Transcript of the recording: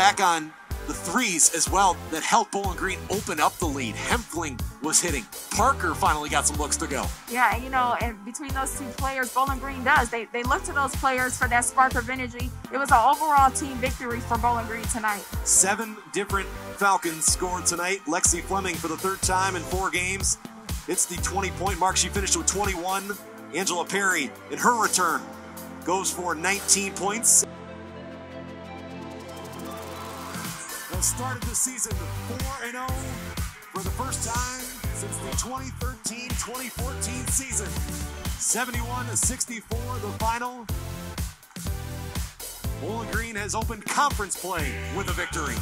back on the threes as well that helped Bowling Green open up the lead. Hempfling was hitting. Parker finally got some looks to go. Yeah, and you know, and between those two players, Bowling Green does. They they look to those players for that spark of energy. It was an overall team victory for Bowling Green tonight. Seven different Falcons scoring tonight. Lexi Fleming for the third time in four games. It's the 20 point mark. She finished with 21. Angela Perry in her return goes for 19 points. Well, started the season 4 0 for the first time since the 2013 2014 season. 71 64, the final. Bowling Green has opened conference play with a victory.